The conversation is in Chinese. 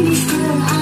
你是爱。